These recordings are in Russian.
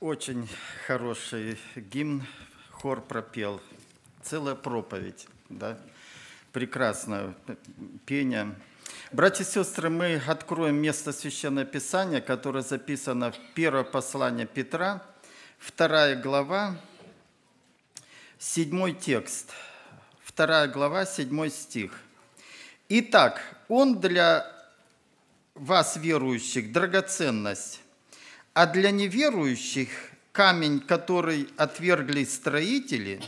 Очень хороший гимн хор пропел. Целая проповедь, да? Прекрасное пение. Братья и сестры, мы откроем место Священного Писания, которое записано в первое послание Петра, вторая глава, седьмой текст. Вторая глава, седьмой стих. Итак, он для вас, верующих, драгоценность, а для неверующих камень, который отвергли строители,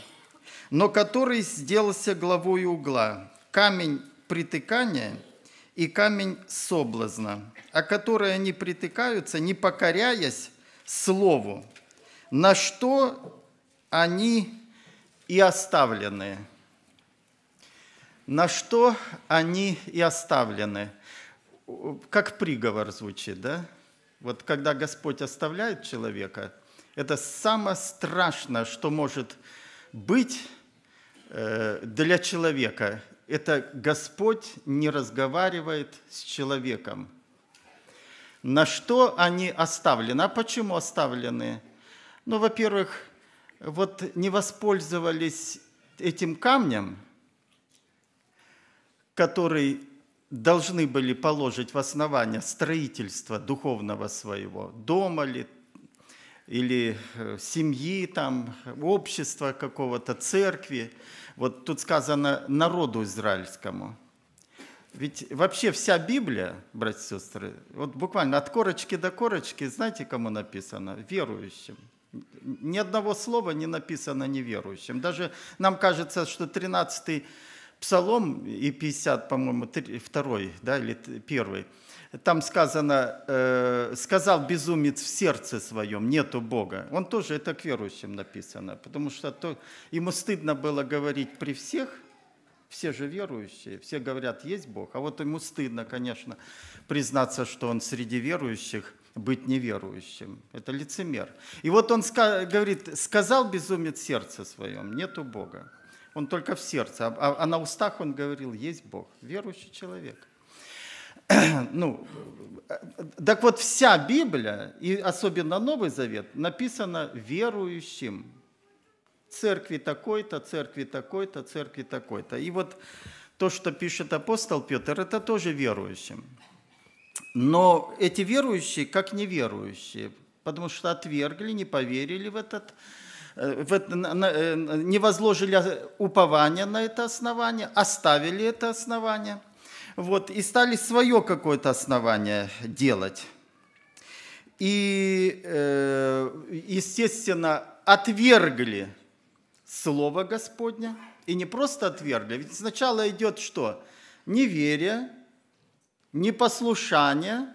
но который сделался главой угла, камень притыкания и камень соблазна, о который они притыкаются, не покоряясь слову, на что они и оставлены. На что они и оставлены. Как приговор звучит, да? Вот когда Господь оставляет человека, это самое страшное, что может быть э, для человека. Это Господь не разговаривает с человеком. На что они оставлены? А почему оставлены? Ну, во-первых, вот не воспользовались этим камнем, который должны были положить в основание строительства духовного своего дома ли, или э, семьи, там, общества какого-то, церкви. Вот тут сказано народу израильскому. Ведь вообще вся Библия, братья и сестры, вот буквально от корочки до корочки, знаете, кому написано? Верующим. Ни одного слова не написано неверующим. Даже нам кажется, что 13 Псалом и 50, по-моему, второй, да, или первый, там сказано, э, сказал безумец в сердце своем, нету Бога. Он тоже, это к верующим написано, потому что то, ему стыдно было говорить при всех, все же верующие, все говорят, есть Бог, а вот ему стыдно, конечно, признаться, что он среди верующих, быть неверующим. Это лицемер. И вот он говорит, сказал безумец сердце своем, нету Бога он только в сердце, а, а на устах он говорил, есть Бог, верующий человек. Ну, так вот вся Библия, и особенно Новый Завет, написана верующим. Церкви такой-то, церкви такой-то, церкви такой-то. И вот то, что пишет апостол Петр, это тоже верующим. Но эти верующие как неверующие, потому что отвергли, не поверили в этот не возложили упование на это основание, оставили это основание, вот, и стали свое какое-то основание делать. И, э, естественно, отвергли Слово Господня, и не просто отвергли, ведь сначала идет что? Неверие, непослушание,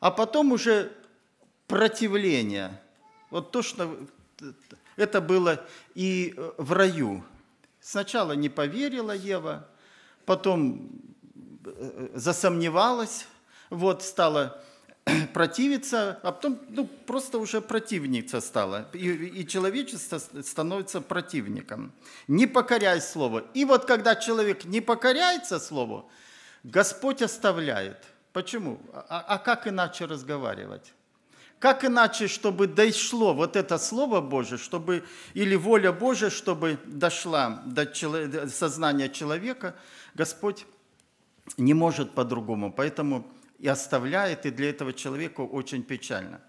а потом уже противление – вот то, что это было и в раю. Сначала не поверила Ева, потом э, засомневалась, вот стала противиться, а потом ну, просто уже противница стала. И, и человечество становится противником. Не покоряй Слову. И вот когда человек не покоряется Слову, Господь оставляет. Почему? А, а как иначе разговаривать? Как иначе, чтобы дошло вот это Слово Божие, чтобы, или воля Божия, чтобы дошла до сознания человека, Господь не может по-другому. Поэтому и оставляет, и для этого человека очень печально.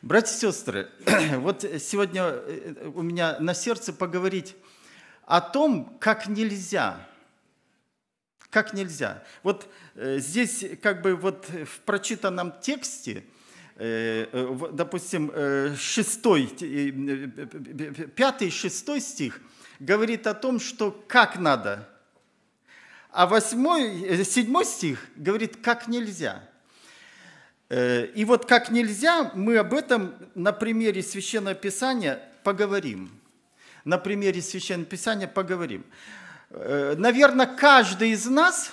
Братья и сестры, вот сегодня э, у меня на сердце поговорить о том, как нельзя, как нельзя. Вот э, здесь как бы вот в прочитанном тексте – допустим, э, шестой, пятый, шестой стих говорит о том, что как надо, а восьмой, седьмой стих говорит, как нельзя. И вот как нельзя, мы об этом на примере Священного Писания поговорим. На примере Священного Писания поговорим. Наверное, каждый из нас,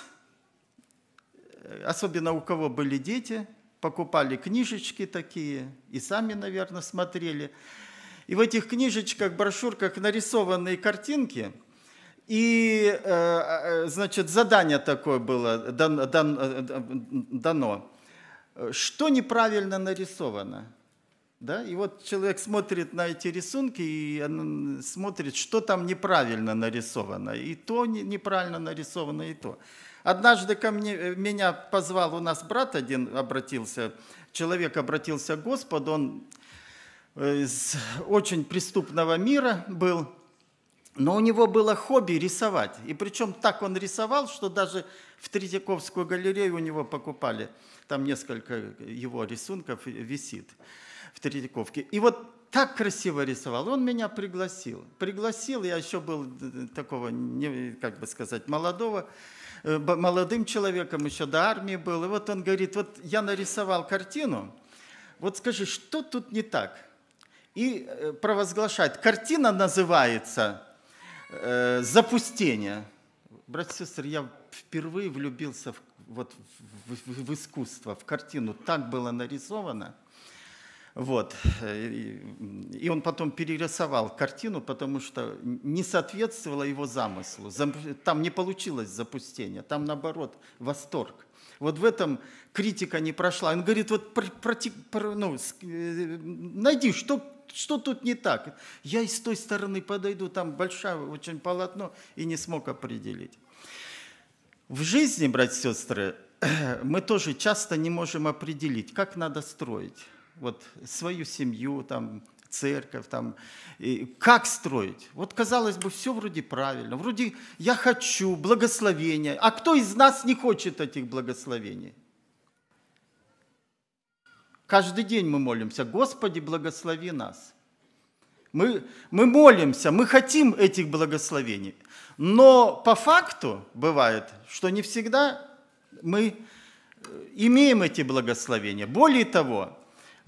особенно у кого были дети – покупали книжечки такие и сами, наверное, смотрели. И в этих книжечках, брошюрках нарисованные картинки, и, э, э, значит, задание такое было дано. Что неправильно нарисовано? Да? И вот человек смотрит на эти рисунки и смотрит, что там неправильно нарисовано. И то неправильно нарисовано, и то. Однажды ко мне, э, меня позвал, у нас брат один обратился, человек обратился к Господу, он э, из очень преступного мира был, но у него было хобби рисовать. И причем так он рисовал, что даже в Третьяковскую галерею у него покупали. Там несколько его рисунков висит в Третьяковке. И вот так красиво рисовал. Он меня пригласил. Пригласил, я еще был э, такого, как бы сказать, молодого, молодым человеком, еще до армии был. И вот он говорит, вот я нарисовал картину, вот скажи, что тут не так? И э, провозглашает. Картина называется «Запустение». Братья и сестры, я впервые влюбился в, вот, в, в, в искусство, в картину. Так было нарисовано – вот. И он потом перерисовал картину, потому что не соответствовало его замыслу. Там не получилось запустение, там наоборот восторг. Вот в этом критика не прошла. Он говорит, вот про, про, ну, э, найди, что, что тут не так. Я и с той стороны подойду, там большое очень полотно, и не смог определить. В жизни, братья и сестры, мы тоже часто не можем определить, как надо строить вот свою семью, там, церковь, там, и как строить? Вот, казалось бы, все вроде правильно, вроде я хочу благословения, а кто из нас не хочет этих благословений? Каждый день мы молимся, Господи, благослови нас. Мы, мы молимся, мы хотим этих благословений. Но по факту бывает, что не всегда мы имеем эти благословения. Более того,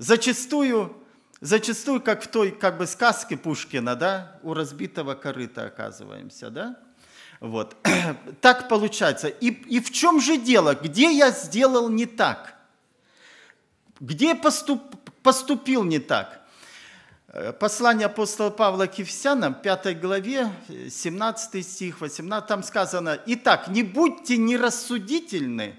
Зачастую, зачастую, как в той как бы сказке Пушкина, да, у разбитого корыта оказываемся, да? Вот. Так получается. И, и в чем же дело? Где я сделал не так? Где поступ, поступил не так? Э, послание апостола Павла к Ефесянам, 5 главе, 17 стих, 18, там сказано, «Итак, не будьте нерассудительны,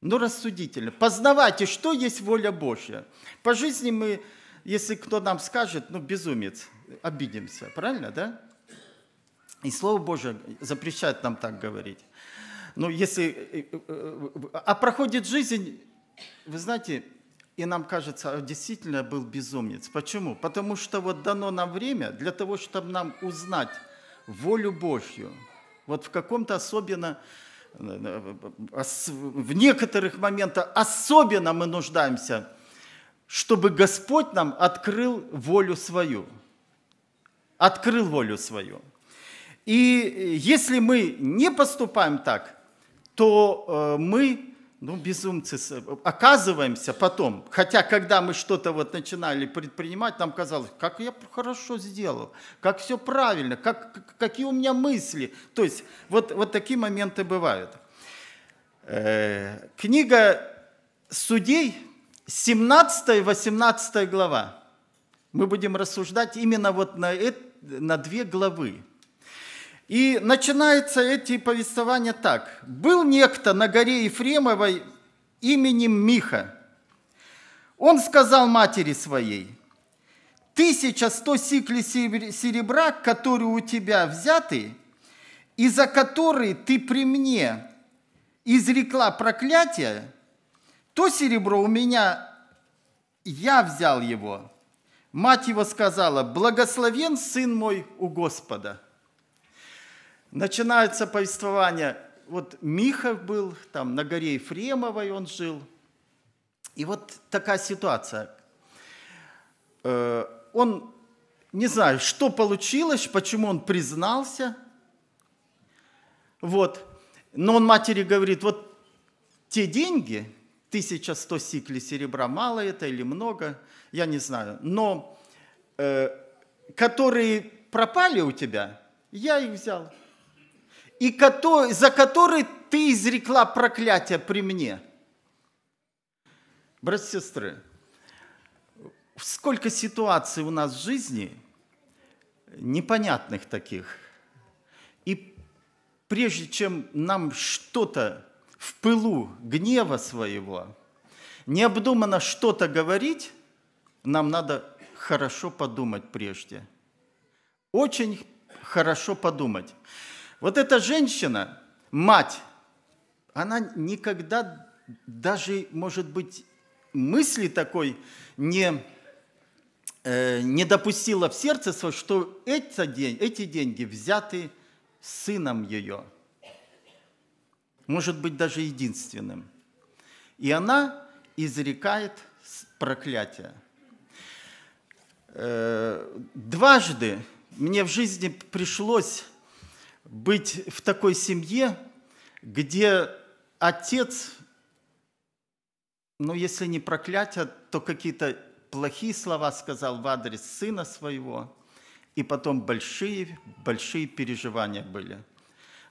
но рассудительно. Познавайте, что есть воля Божья. По жизни мы, если кто нам скажет, ну, безумец, обидимся, правильно, да? И Слово Божье запрещает нам так говорить. Но если... Э, э, э, а проходит жизнь, вы знаете, и нам кажется, «А, действительно был безумец. Почему? Потому что вот дано нам время для того, чтобы нам узнать волю Божью. Вот в каком-то особенно в некоторых моментах особенно мы нуждаемся, чтобы Господь нам открыл волю свою. Открыл волю свою. И если мы не поступаем так, то э, мы ну, безумцы, оказываемся потом, хотя когда мы что-то вот начинали предпринимать, нам казалось, как я хорошо сделал, как все правильно, как, какие у меня мысли. То есть вот, вот такие моменты бывают. Э, книга Судей, 17-18 глава. Мы будем рассуждать именно вот на, на две главы. И начинаются эти повествования так. «Был некто на горе Ефремовой именем Миха. Он сказал матери своей, «Тысяча сто сиклей серебра, которые у тебя взяты, и за которые ты при мне изрекла проклятие, то серебро у меня, я взял его». Мать его сказала, «Благословен сын мой у Господа» начинается повествование. Вот Миха был, там на горе Ефремовой он жил. И вот такая ситуация. Э, он, не знаю, что получилось, почему он признался. Вот. Но он матери говорит, вот те деньги, 1100 сиклей серебра, мало это или много, я не знаю. Но э, которые пропали у тебя, я их взял и который, за который ты изрекла проклятие при мне. Братья и сестры, сколько ситуаций у нас в жизни, непонятных таких. И прежде чем нам что-то в пылу гнева своего, необдуманно что-то говорить, нам надо хорошо подумать прежде. Очень хорошо подумать. Вот эта женщина, мать, она никогда даже, может быть, мысли такой не, э, не допустила в сердце свое, что эти, день, эти деньги взяты сыном ее. Может быть, даже единственным. И она изрекает проклятие. Э, дважды мне в жизни пришлось быть в такой семье, где отец, ну если не проклятие, то какие-то плохие слова сказал в адрес сына своего, и потом большие, большие переживания были.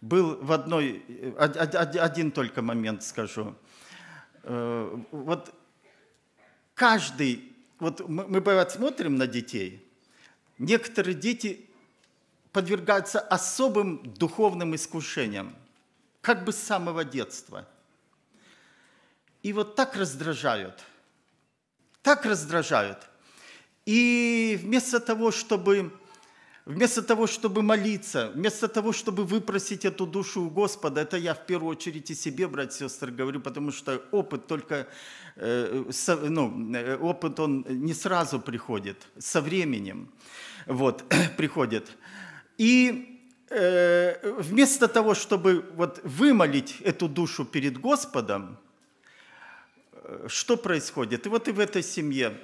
Был в одной, один только момент скажу. Э, вот каждый, вот мы, бывает смотрим на детей, некоторые дети подвергаются особым духовным искушениям, как бы с самого детства. И вот так раздражают, так раздражают. И вместо того, чтобы Вместо того, чтобы молиться, вместо того, чтобы выпросить эту душу у Господа, это я в первую очередь и себе, братья сестры, говорю, потому что опыт только, э, ну, э, опыт он не сразу приходит, со временем вот, приходит. И э, вместо того, чтобы вот вымолить эту душу перед Господом, что происходит? И вот и в этой семье,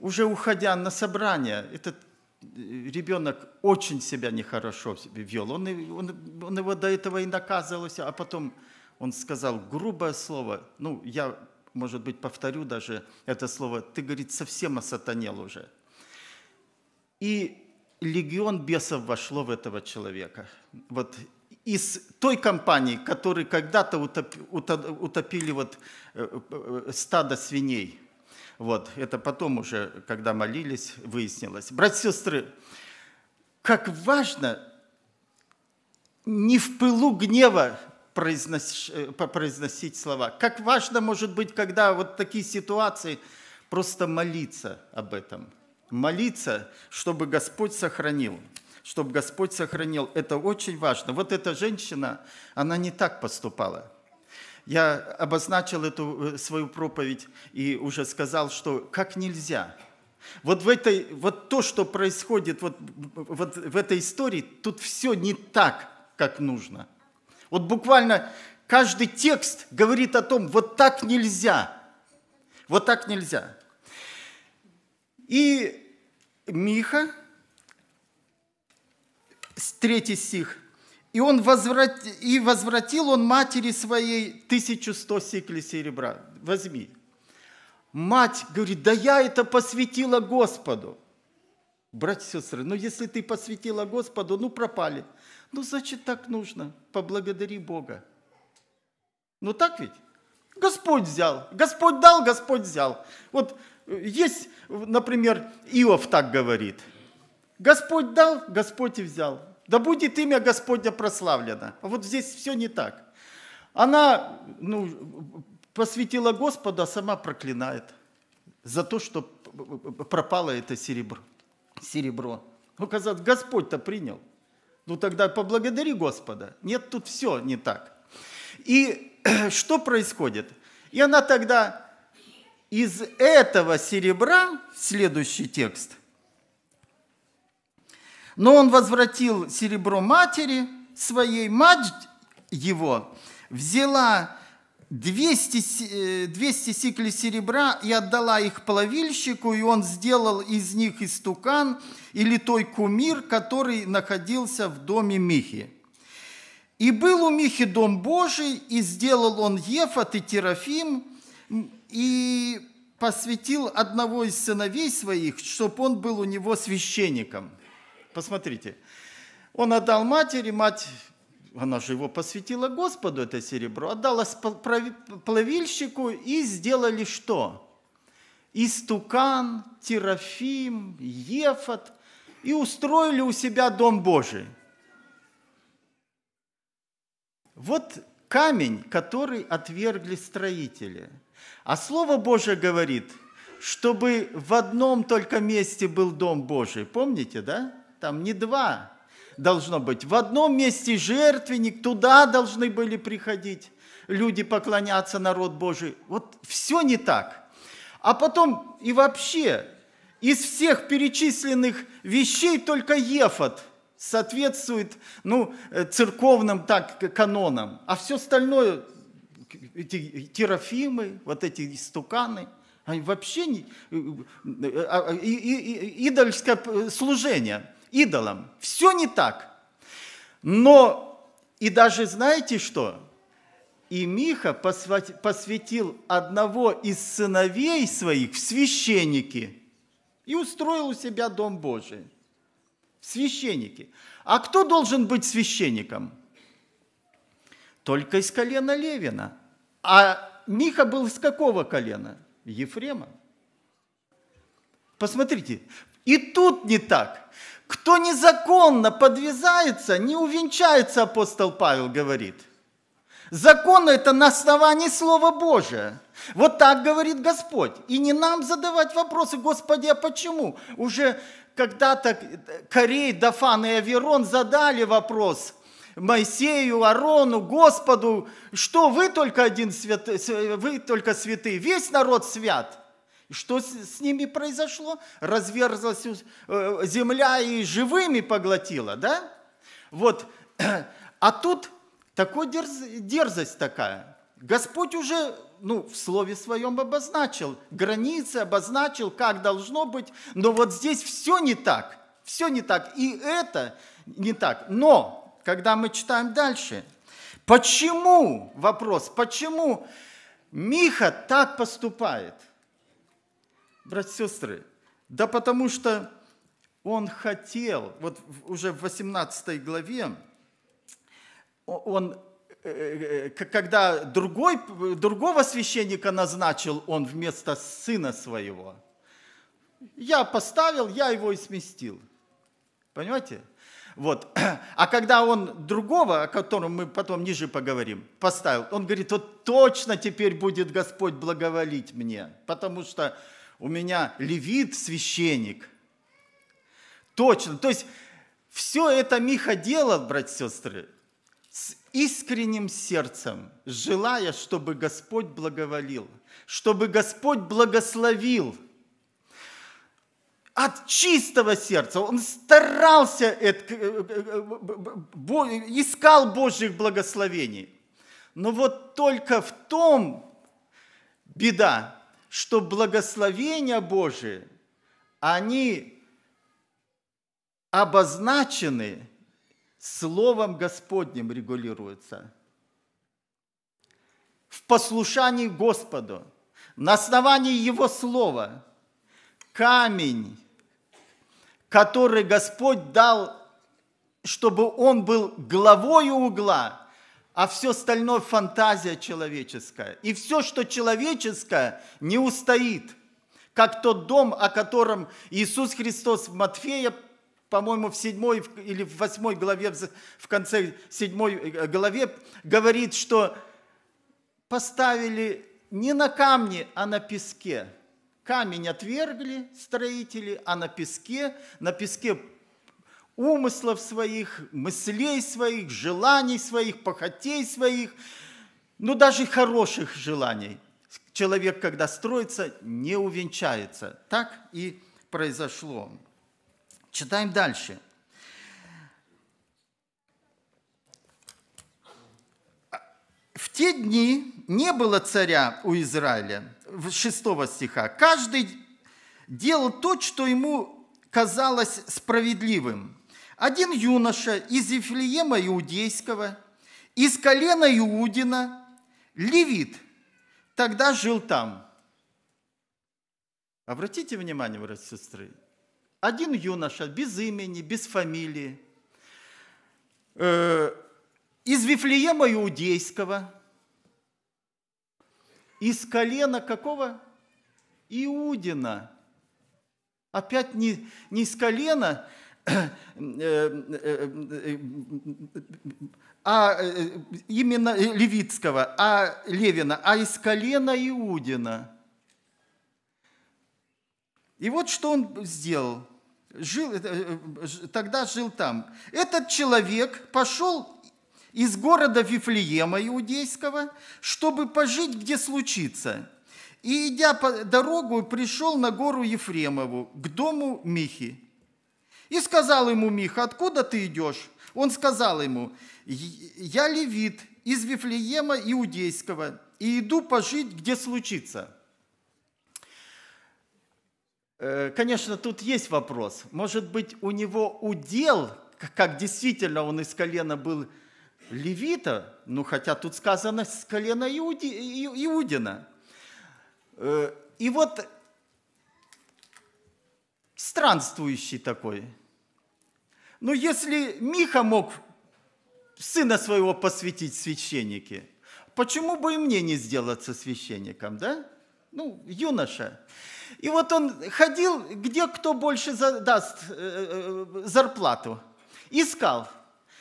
уже уходя на собрание, этот ребенок очень себя нехорошо вел. Он, он, он его до этого и наказывался, а потом он сказал грубое слово. Ну, я, может быть, повторю даже это слово. Ты, говорит, совсем осатанел уже. И легион бесов вошло в этого человека. Вот из той компании, которые когда-то утопили вот э, э, стадо свиней – вот, это потом уже, когда молились, выяснилось. Братья и сестры, как важно не в пылу гнева произносить, э, произносить слова. Как важно, может быть, когда вот такие ситуации, просто молиться об этом. Молиться, чтобы Господь сохранил. Чтобы Господь сохранил. Это очень важно. Вот эта женщина, она не так поступала. Я обозначил эту э, свою проповедь и уже сказал, что как нельзя. Вот, в этой, вот то, что происходит вот, вот в этой истории, тут все не так, как нужно. Вот буквально каждый текст говорит о том, вот так нельзя. Вот так нельзя. И Миха, третий стих, и, он возврат... и возвратил он матери своей 1100 сиклей серебра. Возьми. Мать говорит, да я это посвятила Господу. Братья и сестры, ну если ты посвятила Господу, ну пропали. Ну значит так нужно, поблагодари Бога. Ну так ведь? Господь взял, Господь дал, Господь взял. Вот есть, например, Иов так говорит. Господь дал, Господь и взял. Да будет имя Господня прославлено. А вот здесь все не так. Она ну, посвятила Господа, сама проклинает за то, что пропало это серебро. серебро. Ну, казалось, Господь-то принял. Ну, тогда поблагодари Господа. Нет, тут все не так. И что происходит? И она тогда из этого серебра, следующий текст, но он возвратил серебро матери своей, мать его взяла 200, 200 сиклей серебра и отдала их плавильщику, и он сделал из них истукан или той кумир, который находился в доме Михи. И был у Михи дом Божий, и сделал он Ефат и Терафим, и посвятил одного из сыновей своих, чтобы он был у него священником. Посмотрите. Он отдал матери, мать, она же его посвятила Господу, это серебро, отдала плавильщику и сделали что? Истукан, Терафим, Ефат и устроили у себя Дом Божий. Вот камень, который отвергли строители. А Слово Божие говорит, чтобы в одном только месте был Дом Божий. Помните, да? Там не два должно быть. В одном месте жертвенник, туда должны были приходить люди поклоняться, народ Божий. Вот все не так. А потом и вообще из всех перечисленных вещей только Ефот соответствует ну, э, церковным так, канонам, а все остальное, эти терафимы, вот эти стуканы, они вообще не... Э, э, а, идольское служение идолам. Все не так. Но и даже знаете что? И Миха посвятил одного из сыновей своих в священники и устроил у себя Дом Божий. Священники. А кто должен быть священником? Только из колена Левина. А Миха был из какого колена? Ефрема. Посмотрите, и тут не так. Кто незаконно подвязается, не увенчается, апостол Павел говорит – Закон это на основании Слова Божия. Вот так говорит Господь. И не нам задавать вопросы, Господи, а почему? Уже когда-то Корей, Дафан и Аверон задали вопрос Моисею, Арону, Господу, что вы только один свят, вы только святые, весь народ свят. Что с ними произошло? Разверзлась э, земля и живыми поглотила, да? Вот, а тут такой дерз, дерзость такая. Господь уже ну, в слове своем обозначил, границы обозначил, как должно быть, но вот здесь все не так, все не так, и это не так. Но, когда мы читаем дальше, почему, вопрос, почему Миха так поступает? Братья и сестры, да потому что он хотел, вот уже в 18 главе, он, э, э, когда другой, другого священника назначил он вместо сына своего, я поставил, я его и сместил. Понимаете? Вот. А когда он другого, о котором мы потом ниже поговорим, поставил, он говорит, вот точно теперь будет Господь благоволить мне, потому что у меня левит, священник. Точно. То есть все это Миха делал, братья и сестры, с искренним сердцем, желая, чтобы Господь благоволил, чтобы Господь благословил. От чистого сердца он старался, э, э, э, искал Божьих благословений. Но вот только в том беда, что благословения Божии, они обозначены Словом Господним регулируется. В послушании Господу, на основании Его Слова, камень, который Господь дал, чтобы он был главой угла, а все остальное фантазия человеческая. И все, что человеческое, не устоит. Как тот дом, о котором Иисус Христос в Матфея по-моему, в седьмой или в восьмой главе, в конце седьмой э, главе, говорит, что поставили не на камне, а на песке. Камень отвергли строители, а на песке, на песке умыслов своих, мыслей своих, желаний своих, похотей своих, ну даже хороших желаний. Человек, когда строится, не увенчается. Так и произошло. Читаем дальше. В те дни не было царя у Израиля, 6 стиха. Каждый делал то, что ему казалось справедливым. Один юноша из Ефлеема Иудейского, из колена Иудина, левит, тогда жил там. Обратите внимание, братья и сестры, один юноша, без имени, без фамилии, э, из Вифлеема Иудейского, из колена какого? Иудина. Опять не, не из колена, э, э, а именно Левицкого, а Левина, а из колена Иудина. И вот что он сделал. Жил, э, э, тогда жил там. Этот человек пошел из города Вифлеема иудейского, чтобы пожить, где случится. И, идя по дорогу, пришел на гору Ефремову, к дому Михи. И сказал ему Миха, откуда ты идешь? Он сказал ему, я левит из Вифлеема Иудейского, и иду пожить, где случится. Э, конечно, тут есть вопрос. Может быть, у него удел, как действительно он из колена был левита, ну хотя тут сказано с колена Иуди, Иудина. Э, и вот странствующий такой. Но если Миха мог сына своего посвятить священнике, почему бы и мне не сделаться священником, да? Ну, юноша. И вот он ходил, где кто больше даст э, э, зарплату. Искал.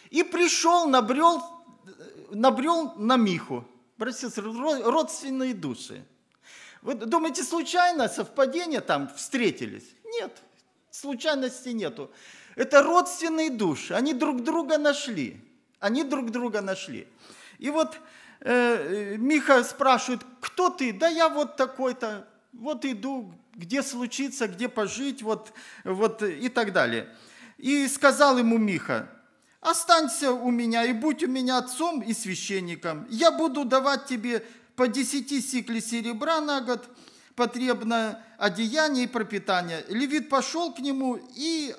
И пришел, набрел, набрел на Миху. Обратился, родственные души. Вы думаете, случайно совпадение там встретились? Нет, случайности нету. Это родственные души, они друг друга нашли. Они друг друга нашли. И вот э, Миха спрашивает, кто ты? Да я вот такой-то, вот иду, где случится, где пожить, вот, вот и так далее. И сказал ему Миха, останься у меня и будь у меня отцом и священником. Я буду давать тебе по десяти сиклей серебра на год, потребно одеяние и пропитание. Левит пошел к нему и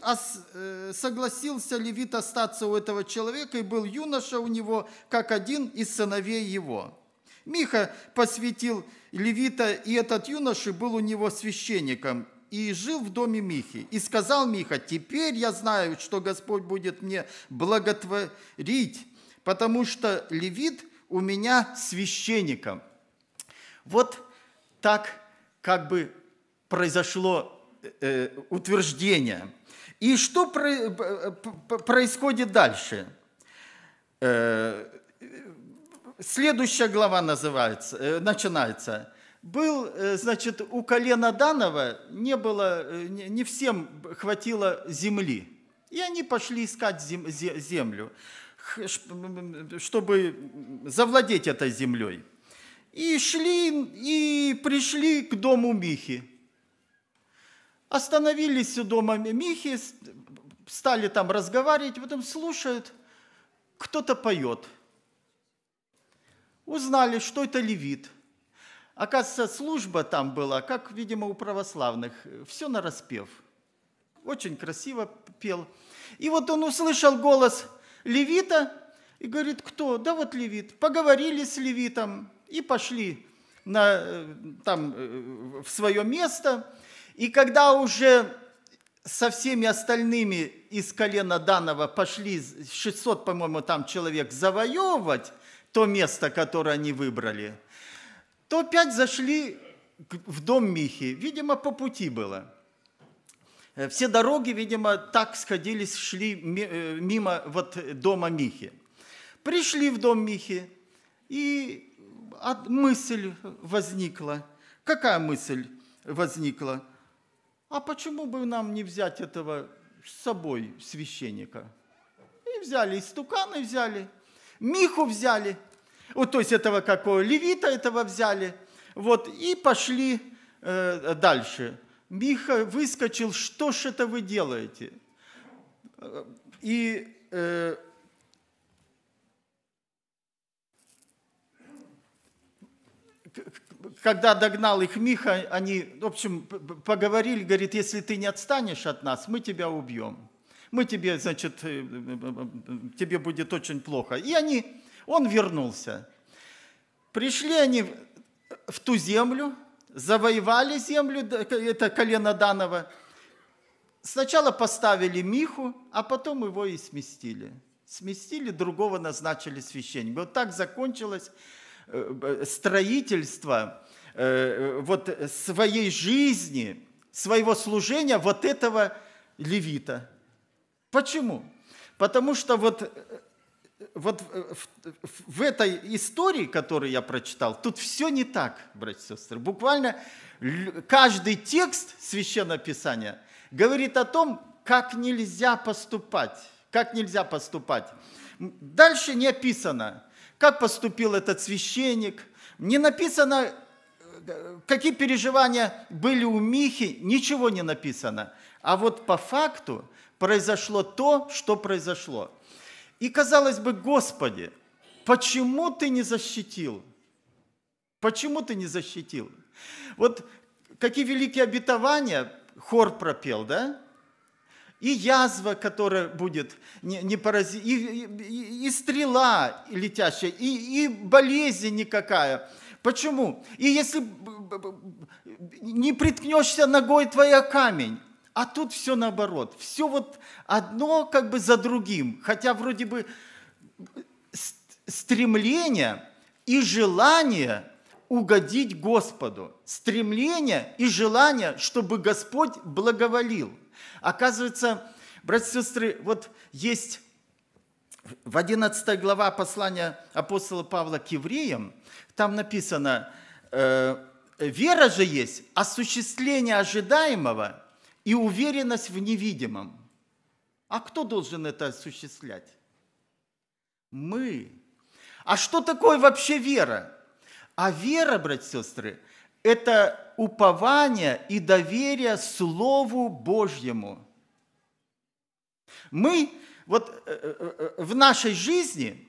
э, согласился Левит остаться у этого человека, и был юноша у него, как один из сыновей его. Миха посвятил Левита, и этот юноша был у него священником, и жил в доме Михи. И сказал Миха, теперь я знаю, что Господь будет мне благотворить, потому что Левит у меня священником. Вот так как бы произошло э, утверждение. И что про, э, происходит дальше? Э, следующая глава называется, э, начинается. Был, э, значит, у колена Данова не было, э, не всем хватило земли. И они пошли искать зем, землю, чтобы завладеть этой землей. И шли, и пришли к дому Михи. Остановились у дома Михи, стали там разговаривать, потом слушают, кто-то поет. Узнали, что это левит. Оказывается, служба там была, как, видимо, у православных, все на распев. Очень красиво пел. И вот он услышал голос левита и говорит, кто? Да вот левит. Поговорили с левитом, и пошли на, э, там, э, в свое место. И когда уже со всеми остальными из колена Данова пошли 600, по-моему, там человек завоевывать то место, которое они выбрали, то опять зашли в дом Михи. Видимо, по пути было. Э, все дороги, видимо, так сходились, шли мимо вот дома Михи. Пришли в дом Михи, и мысль возникла. Какая мысль возникла? А почему бы нам не взять этого с собой, священника? И взяли, и стуканы взяли, Миху взяли, вот, то есть этого какого, левита этого взяли, вот, и пошли э, дальше. Миха выскочил, что ж это вы делаете? И э, когда догнал их Миха, они, в общем, поговорили, говорит, если ты не отстанешь от нас, мы тебя убьем. Мы тебе, значит, э, тебе будет очень плохо. И они, он вернулся. Пришли они в ту землю, завоевали землю, это колено Данова. Сначала поставили Миху, а потом его и сместили. Сместили, другого назначили священника. Вот так закончилось Э, строительства э, вот своей жизни, своего служения вот этого левита. Почему? Потому что вот вот в, в этой истории, которую я прочитал, тут все не так, братья и сестры. Буквально каждый текст Священного Писания говорит о том, как нельзя поступать. Как нельзя поступать. Дальше не описано, как поступил этот священник. Не написано, какие переживания были у Михи, ничего не написано. А вот по факту произошло то, что произошло. И казалось бы, Господи, почему ты не защитил? Почему ты не защитил? Вот какие великие обетования хор пропел, да? И язва, которая будет не, не порази... и, и, и стрела летящая, и, и болезнь никакая. Почему? И если не приткнешься ногой твоя камень, а тут все наоборот. Все вот одно как бы за другим. Хотя вроде бы стремление и желание угодить Господу. Стремление и желание, чтобы Господь благоволил. Оказывается, братья и сестры, вот есть в 11 глава послания апостола Павла к евреям, там написано, э, вера же есть осуществление ожидаемого и уверенность в невидимом. А кто должен это осуществлять? Мы. А что такое вообще вера? А вера, братья и сестры, это упование и доверие Слову Божьему. Мы вот э, э, э, в нашей жизни,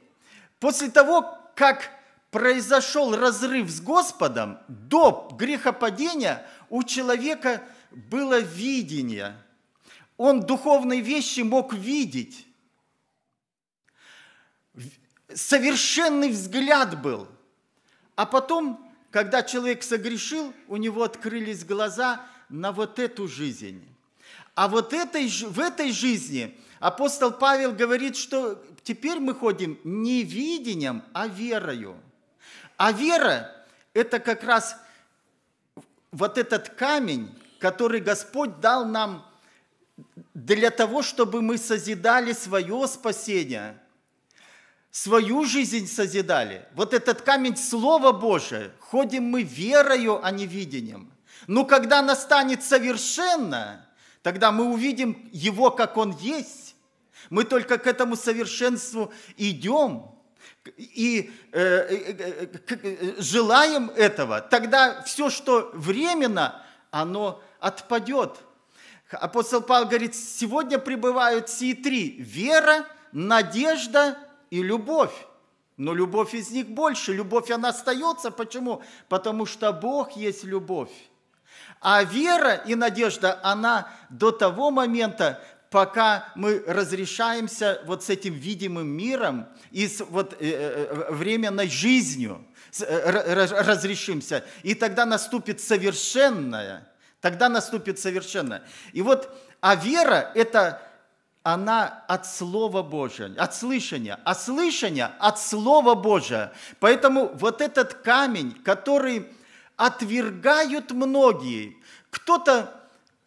после того, как произошел разрыв с Господом, до грехопадения у человека – было видение. Он духовные вещи мог видеть. Совершенный взгляд был. А потом, когда человек согрешил, у него открылись глаза на вот эту жизнь. А вот этой, в этой жизни апостол Павел говорит, что теперь мы ходим не видением, а верою. А вера – это как раз вот этот камень, который Господь дал нам для того, чтобы мы созидали свое спасение, свою жизнь созидали. Вот этот камень Слова Божие, ходим мы верою, а не видением. Но когда настанет совершенно, тогда мы увидим Его, как Он есть. Мы только к этому совершенству идем и э, э, э, желаем этого. Тогда все, что временно, оно отпадет. Апостол Павел говорит, сегодня пребывают сии три – вера, надежда и любовь. Но любовь из них больше. Любовь, она остается. Почему? Потому что Бог есть любовь. А вера и надежда, она до того момента, пока мы разрешаемся вот с этим видимым миром и с вот э, э, временной жизнью разрешимся. И тогда наступит совершенная Тогда наступит совершенно. И вот, а вера – это она от Слова Божия, от слышания, а слышание от Слова Божия. Поэтому вот этот камень, который отвергают многие, кто-то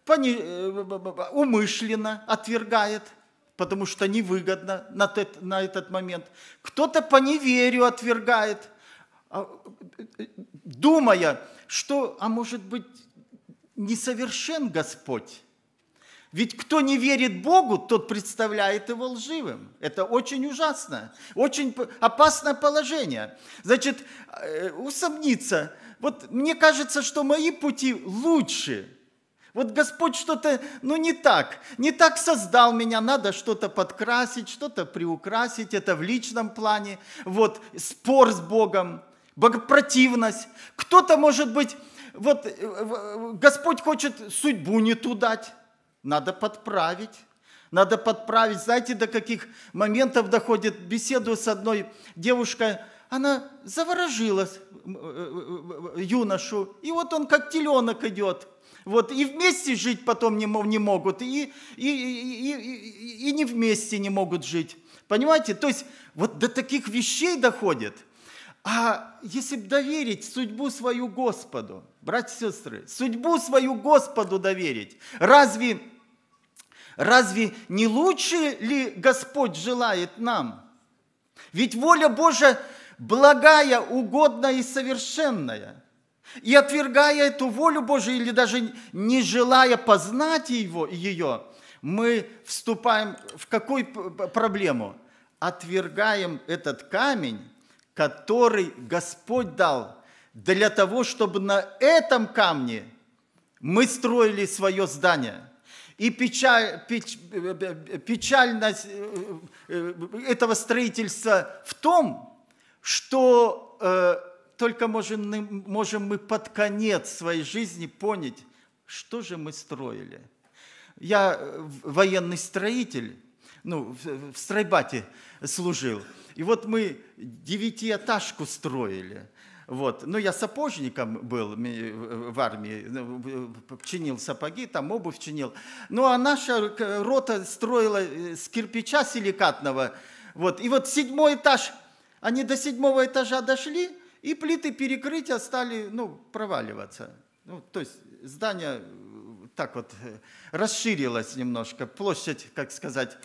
э, умышленно отвергает, потому что невыгодно на этот, на этот момент. Кто-то по неверию отвергает, а, э, думая, что, а может быть, несовершен Господь. Ведь кто не верит Богу, тот представляет его лживым. Это очень ужасно, очень опасное положение. Значит, э, усомниться. Вот мне кажется, что мои пути лучше. Вот Господь что-то, ну не так, не так создал меня, надо что-то подкрасить, что-то приукрасить, это в личном плане. Вот спор с Богом, богопротивность. Кто-то, может быть, вот э, Господь хочет судьбу не ту дать, надо подправить. Надо подправить. Знаете, до каких моментов доходит беседу с одной девушкой. Она заворожилась, э, э, юношу, и вот он как теленок идет. Вот, и вместе жить потом не, не могут, и, и, и, и, и не вместе не могут жить. Понимаете? То есть вот до таких вещей доходит – а если доверить судьбу свою Господу, братья и сестры, судьбу свою Господу доверить, разве, разве не лучше ли Господь желает нам? Ведь воля Божия благая, угодная и совершенная. И отвергая эту волю Божию или даже не желая познать его, ее, мы вступаем в какую проблему? Отвергаем этот камень, который Господь дал для того, чтобы на этом камне мы строили свое здание. И печаль, печ, печальность э, э, этого строительства в том, что э, только можем, можем мы под конец своей жизни понять, что же мы строили. Я военный строитель, ну, в стройбате служил. И вот мы девятиэтажку строили. Вот. Ну, я сапожником был в армии, ну, чинил сапоги, там обувь чинил. Ну, а наша рота строила э, с кирпича силикатного. Вот. И вот седьмой этаж, они до седьмого этажа дошли, и плиты перекрытия стали ну, проваливаться. Ну, то есть здание так вот э, расширилось немножко, площадь, как сказать,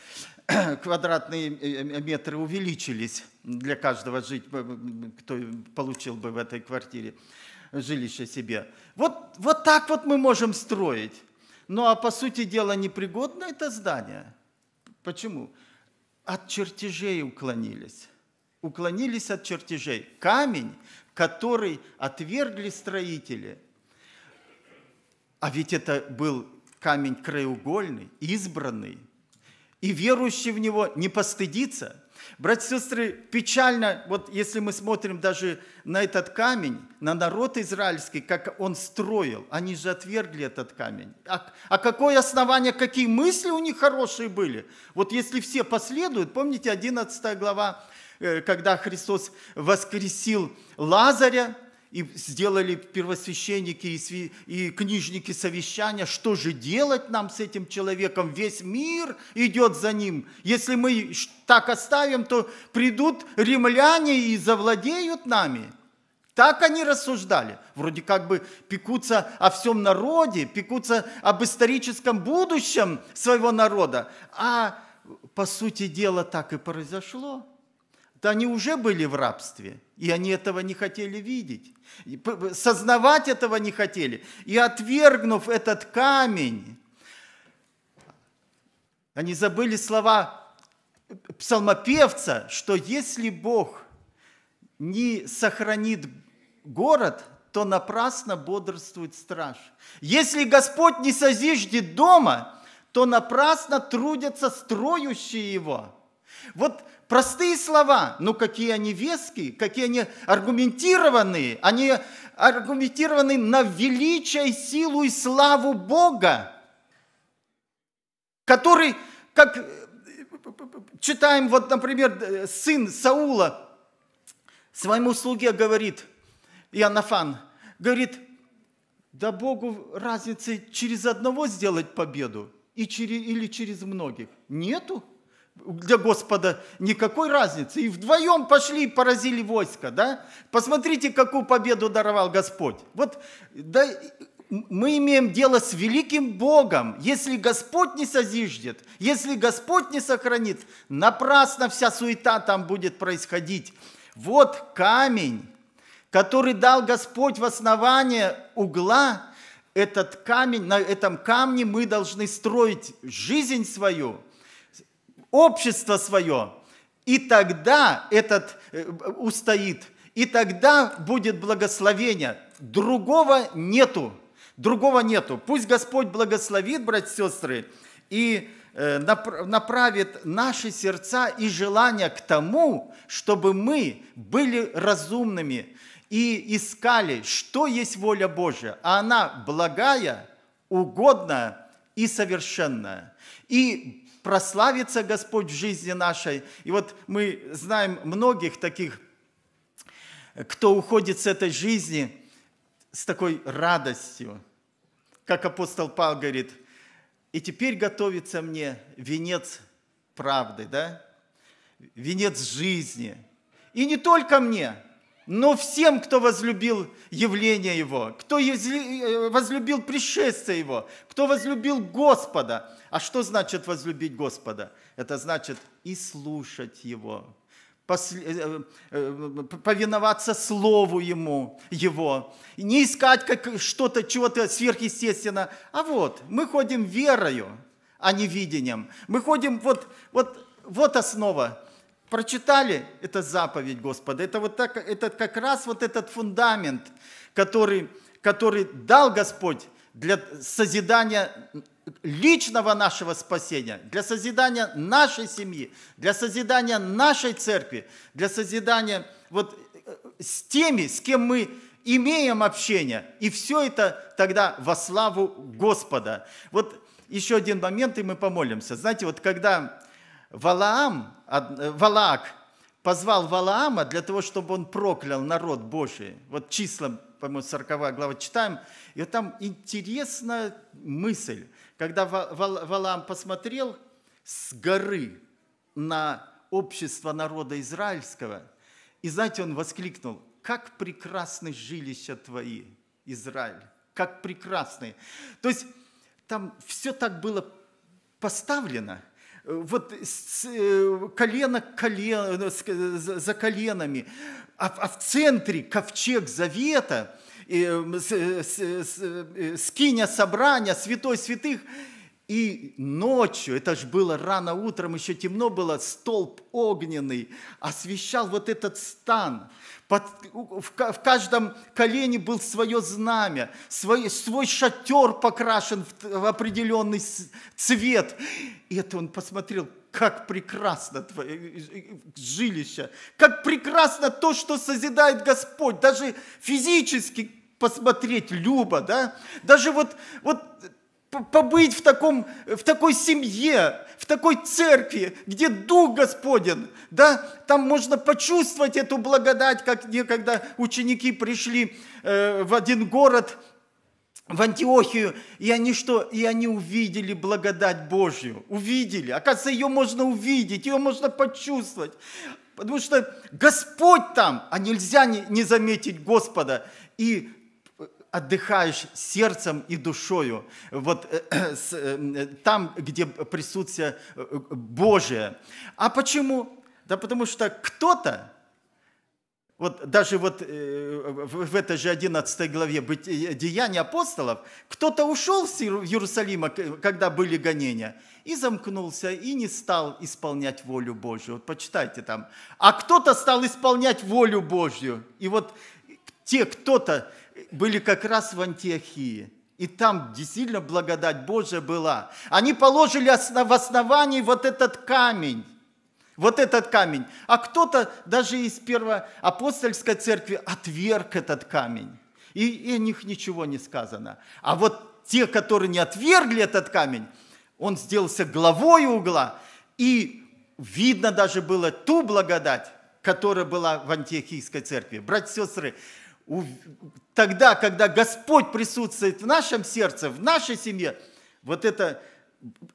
квадратные э, э, метры увеличились для каждого жить, кто получил бы в этой квартире жилище себе. Вот, вот так вот мы можем строить. Ну а по сути дела непригодно это здание. Почему? От чертежей уклонились. Уклонились от чертежей. Камень, который отвергли строители. А ведь это был камень краеугольный, избранный – и верующий в него не постыдится. Братья и сестры, печально, вот если мы смотрим даже на этот камень, на народ израильский, как он строил, они же отвергли этот камень. А, а какое основание, какие мысли у них хорошие были? Вот если все последуют, помните 11 глава, э, когда Христос воскресил Лазаря, и сделали первосвященники и, сви, и книжники совещания, что же делать нам с этим человеком? Весь мир идет за ним. Если мы так оставим, то придут римляне и завладеют нами. Так они рассуждали. Вроде как бы пекутся о всем народе, пекутся об историческом будущем своего народа. А по сути дела так и произошло. Да они уже были в рабстве, и они этого не хотели видеть. Сознавать этого не хотели. И отвергнув этот камень, они забыли слова псалмопевца, что если Бог не сохранит город, то напрасно бодрствует страж. Если Господь не созиждет дома, то напрасно трудятся строящие его. Вот Простые слова, но какие они веские, какие они аргументированные. Они аргументированы на величие, силу и славу Бога, который, как читаем, вот, например, сын Саула своему слуге говорит, Иоаннафан, говорит, да Богу разницы через одного сделать победу и через, или через многих. Нету для Господа никакой разницы. И вдвоем пошли и поразили войско, да? Посмотрите, какую победу даровал Господь. Вот да, мы имеем дело с великим Богом. Если Господь не созиждет, если Господь не сохранит, напрасно вся суета там будет происходить. Вот камень, который дал Господь в основание угла, этот камень, на этом камне мы должны строить жизнь свою – общество свое, и тогда этот э, устоит, и тогда будет благословение. Другого нету, другого нету. Пусть Господь благословит, братья и сестры, и э, направит наши сердца и желания к тому, чтобы мы были разумными и искали, что есть воля Божья, а она благая, угодная и совершенная. И прославится Господь в жизни нашей. И вот мы знаем многих таких, кто уходит с этой жизни с такой радостью. Как апостол Павел говорит, и теперь готовится мне венец правды, да? Венец жизни. И не только мне, но всем, кто возлюбил явление Его, кто э, возлюбил пришествие Его, кто возлюбил Господа. А что значит возлюбить Господа? Это значит и слушать Его, э, э, повиноваться Слову Ему, Его. Не искать как что-то, чего-то сверхъестественного. А вот, мы ходим верою, а не видением. Мы ходим, вот, вот, вот основа. Прочитали, это заповедь Господа. Это вот так, это как раз вот этот фундамент, который, который дал Господь для созидания личного нашего спасения, для созидания нашей семьи, для созидания нашей церкви, для созидания вот э, с теми, с кем мы имеем общение. И все это тогда во славу Господа. Вот еще один момент, и мы помолимся. Знаете, вот когда Валаам, э, Валаак позвал Валаама для того, чтобы он проклял народ Божий, вот числа, по-моему, 40 глава читаем, и вот там интересная мысль – когда Валаам посмотрел с горы на общество народа израильского, и знаете, он воскликнул, как прекрасны жилища твои, Израиль, как прекрасные. То есть там все так было поставлено, вот э, колено к колену, за коленами, а, а в центре ковчег завета – Э, скиня собрания, святой святых. И ночью, это же было рано утром, еще темно было, столб огненный освещал вот этот стан. Под, в, в каждом колене был свое знамя, свой, свой шатер покрашен в, в определенный цвет. И это он посмотрел, как прекрасно твое жилище, как прекрасно то, что созидает Господь, даже физически, посмотреть, Люба, да? Даже вот, вот побыть в, таком, в такой семье, в такой церкви, где Дух Господен, да, там можно почувствовать эту благодать, как некогда ученики пришли э, в один город, в Антиохию, и они что? И они увидели благодать Божью, увидели. Оказывается, ее можно увидеть, ее можно почувствовать. Потому что Господь там, а нельзя не, заметить Господа. И отдыхаешь сердцем и душою, вот э, э, там, где присутствие э, Божие. А почему? Да потому что кто-то, вот даже вот в этой же 11 главе Деяния апостолов, кто-то ушел в Иерусалим, когда были гонения, и замкнулся, и не стал исполнять волю Божью. Вот почитайте там. А кто-то стал исполнять волю Божью. И вот те кто-то, были как раз в Антиохии. И там действительно благодать Божия была. Они положили в основании вот этот камень. Вот этот камень. А кто-то даже из первоапостольской церкви отверг этот камень. И, и о них ничего не сказано. А вот те, которые не отвергли этот камень, он сделался главой угла. И видно даже было ту благодать, которая была в Антиохийской церкви. Братья и сестры, тогда, когда Господь присутствует в нашем сердце, в нашей семье, вот это,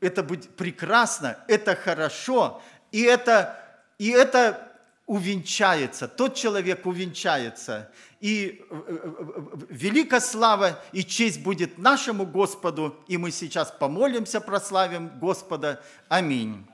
это будет прекрасно, это хорошо, и это, и это увенчается, тот человек увенчается. И э, э, великая слава и честь будет нашему Господу, и мы сейчас помолимся, прославим Господа. Аминь.